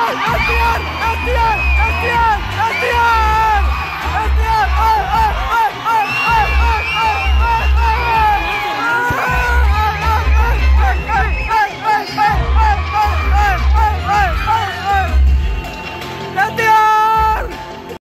Эстияр! Эстияр! Эстияр!